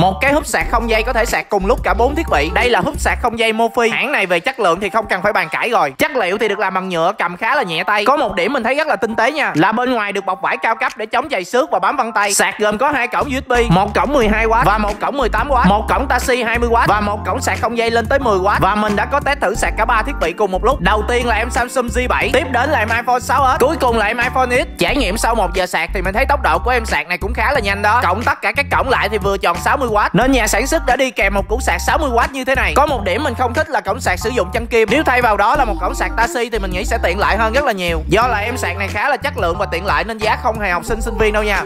một cái hút sạc không dây có thể sạc cùng lúc cả bốn thiết bị. Đây là hút sạc không dây Mofi hãng này về chất lượng thì không cần phải bàn cãi rồi. Chất liệu thì được làm bằng nhựa cầm khá là nhẹ tay. Có một điểm mình thấy rất là tinh tế nha. Là bên ngoài được bọc vải cao cấp để chống chày xước và bám vân tay. Sạc gồm có hai cổng USB một cổng 12W và một cổng 18W một cổng taxi 20W và một cổng sạc không dây lên tới 10W và mình đã có test thử sạc cả ba thiết bị cùng một lúc. Đầu tiên là em Samsung z7, tiếp đến là em iPhone 6s cuối cùng là em iPhone X. Trải nghiệm sau một giờ sạc thì mình thấy tốc độ của em sạc này cũng khá là nhanh đó. Cộng tất cả các cổng lại thì vừa tròn 60W nên nhà sản xuất đã đi kèm một củ sạc 60W như thế này. Có một điểm mình không thích là cổng sạc sử dụng chân kim. Nếu thay vào đó là một cổng sạc Type-C thì mình nghĩ sẽ tiện lợi hơn rất là nhiều. Do là em sạc này khá là chất lượng và tiện lợi nên giá không hề học sinh sinh viên đâu nha